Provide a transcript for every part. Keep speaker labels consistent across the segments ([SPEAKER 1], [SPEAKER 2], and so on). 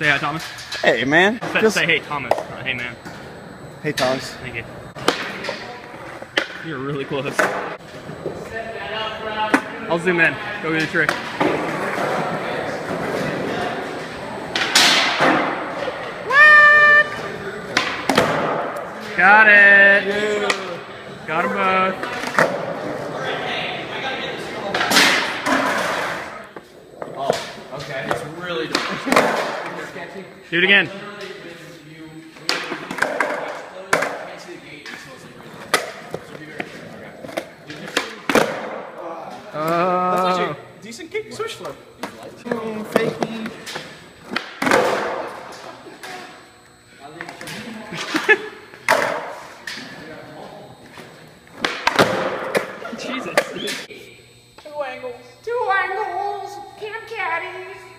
[SPEAKER 1] Say hi, Thomas.
[SPEAKER 2] Hey, man.
[SPEAKER 1] Say,
[SPEAKER 2] Just-
[SPEAKER 1] say hey, Thomas. not hey, man.
[SPEAKER 2] Hey, Thomas.
[SPEAKER 1] Thank you. You're really close. I'll zoom in. Go get a trick. What? Got it. Got them both.
[SPEAKER 3] Oh, okay. It's really
[SPEAKER 1] Do it again. Oh.
[SPEAKER 3] decent kick switch flow.
[SPEAKER 1] Jesus.
[SPEAKER 4] Two angles. Two angles. Camp caddies.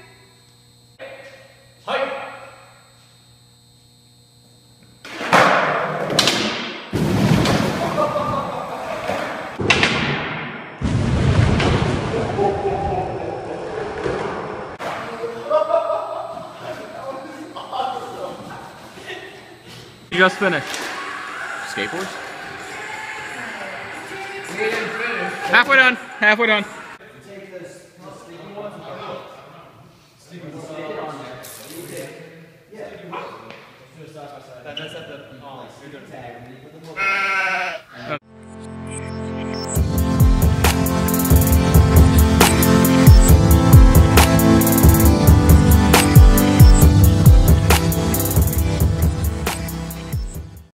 [SPEAKER 1] You just finished.
[SPEAKER 3] Skateboards?
[SPEAKER 1] Halfway done. Halfway done.
[SPEAKER 3] That's